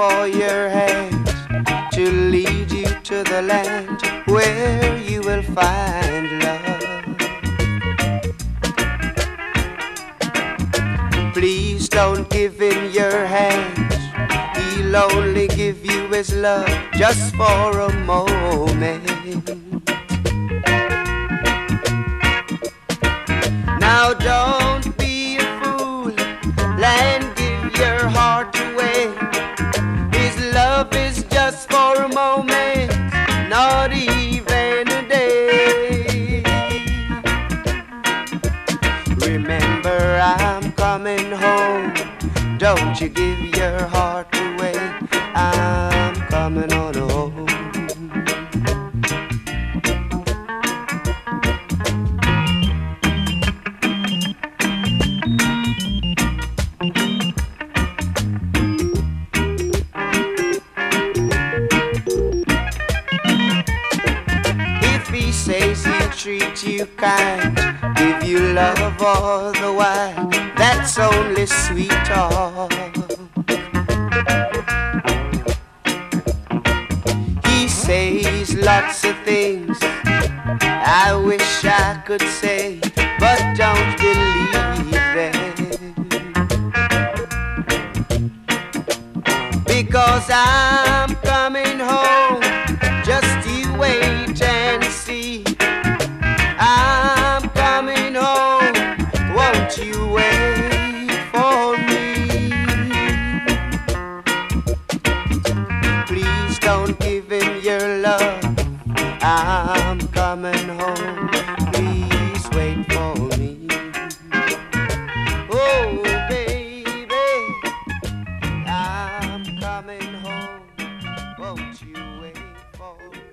for your hand to lead you to the land where you will find love. Please don't give him your hands. He'll only give you his love just for a moment. Now don't just for a moment, not even a day. Remember, I'm coming home. Don't you give your heart treat you kind, give you love all the while, that's only sweet talk. He says lots of things I wish I could say, but don't believe them. Because I'm coming home, won't you wait for me? Please don't give him your love. I'm coming home. Please wait for me. Oh, baby, I'm coming home. Won't you wait for me?